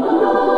Oh.